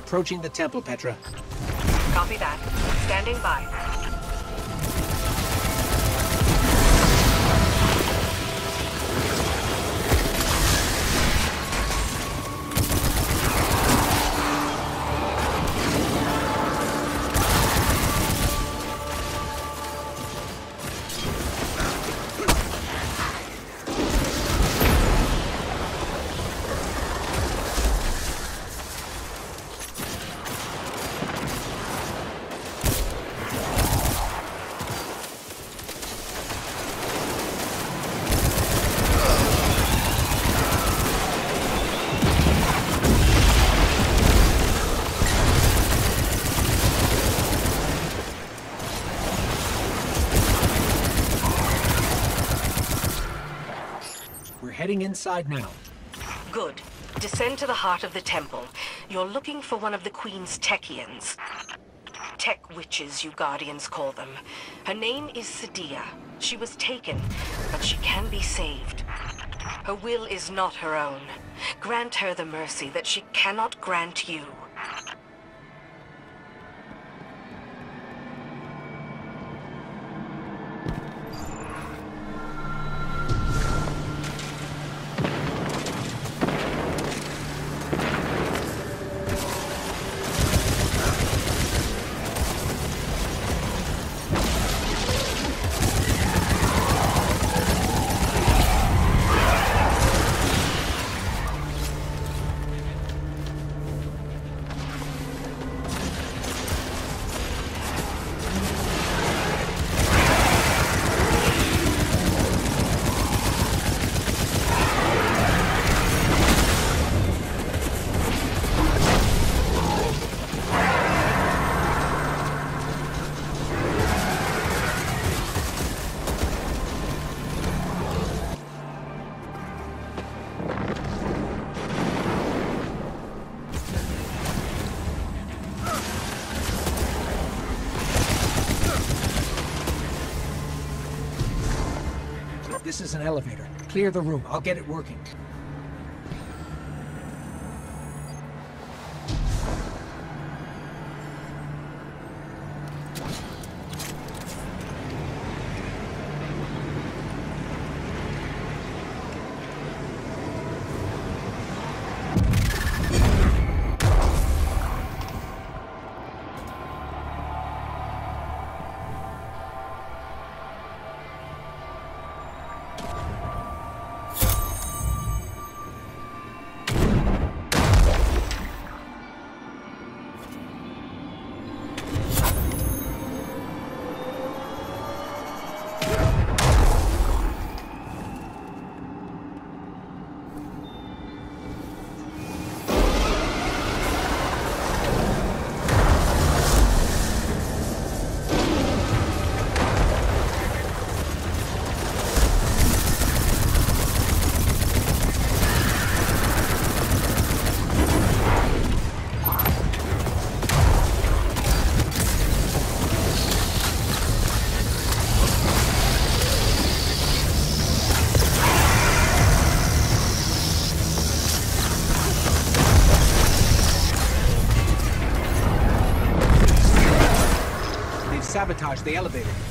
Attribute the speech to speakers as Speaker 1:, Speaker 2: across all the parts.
Speaker 1: approaching the temple, Petra.
Speaker 2: Copy that. Standing by.
Speaker 1: Heading inside now.
Speaker 2: Good. Descend to the heart of the temple. You're looking for one of the Queen's Techeuns. Tech witches, you Guardians call them. Her name is Sedia. She was taken, but she can be saved. Her will is not her own. Grant her the mercy that she cannot grant you.
Speaker 1: This is an elevator. Clear the room. I'll get it working. They've the elevator.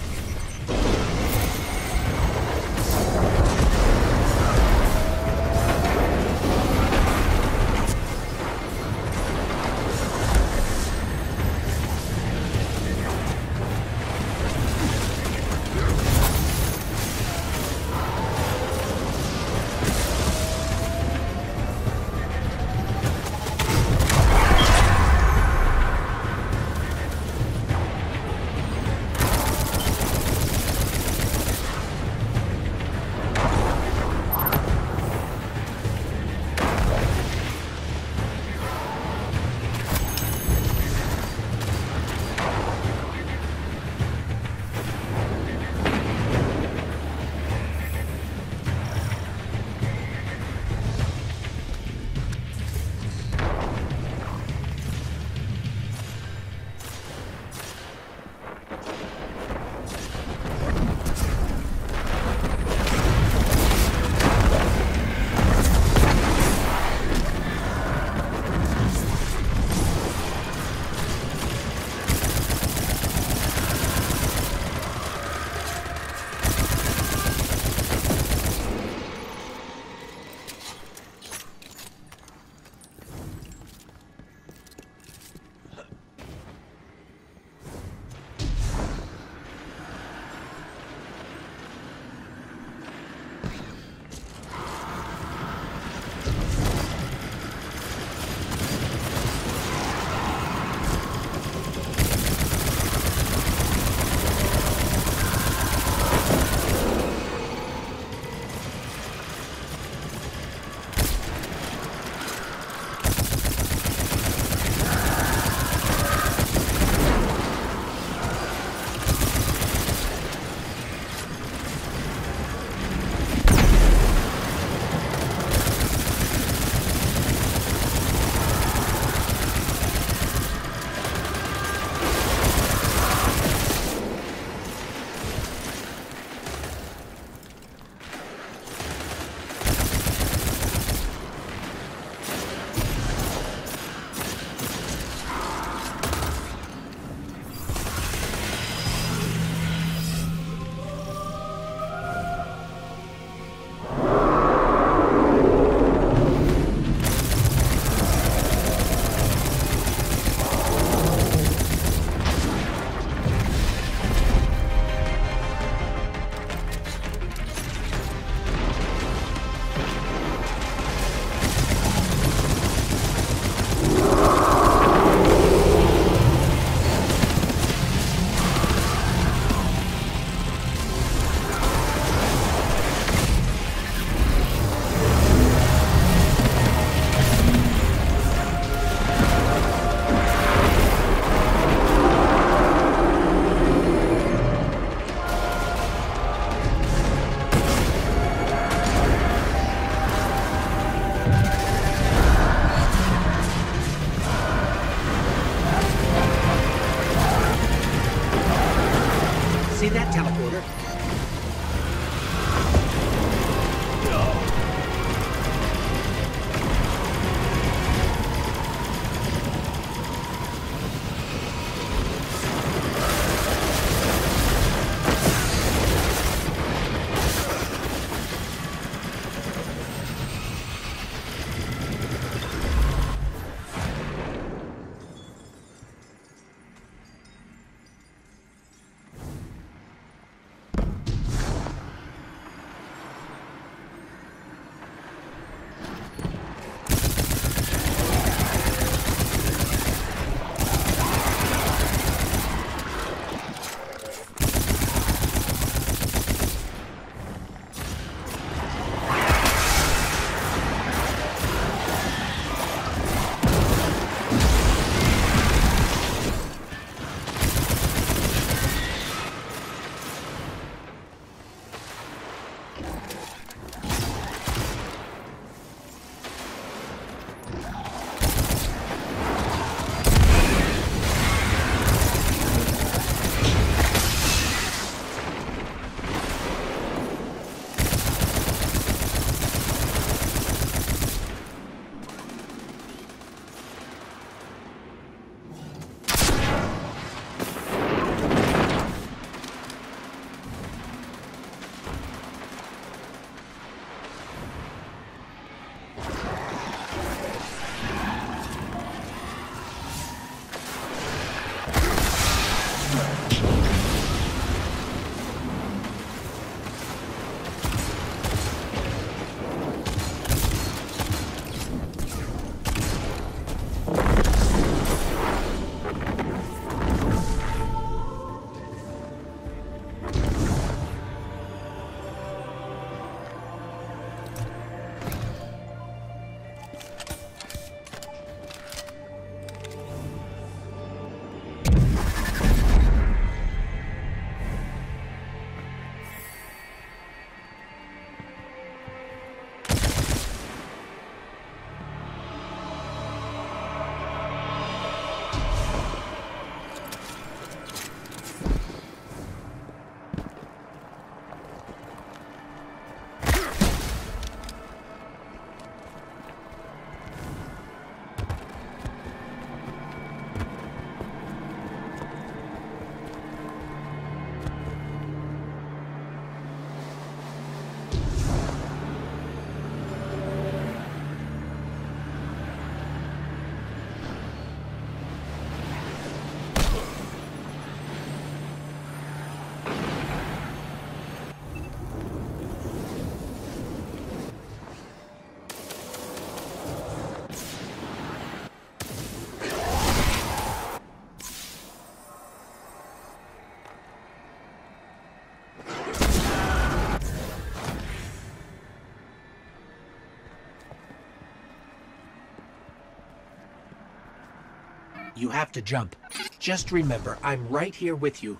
Speaker 1: You have to jump. Just remember, I'm right here with you.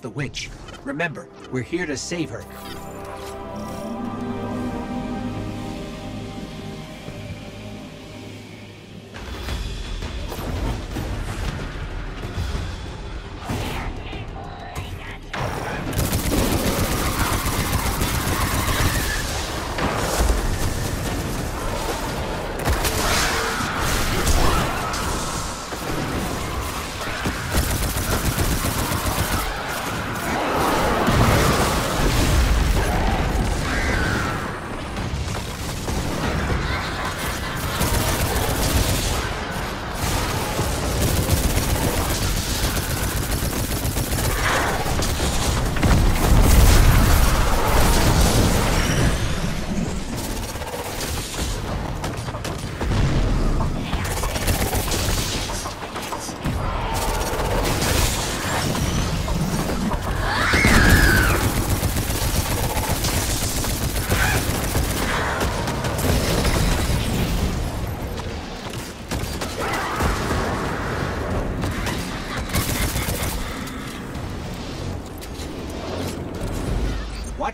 Speaker 1: The witch. Remember, we're here to save her.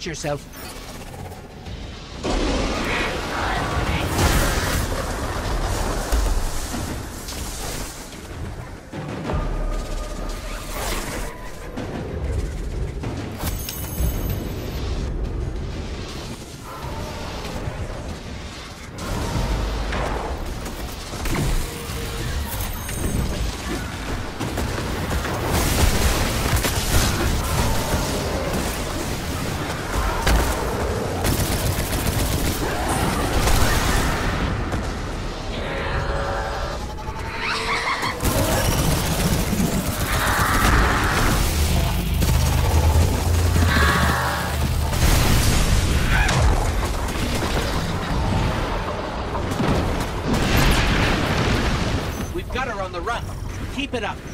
Speaker 1: Yourself. Keep it up.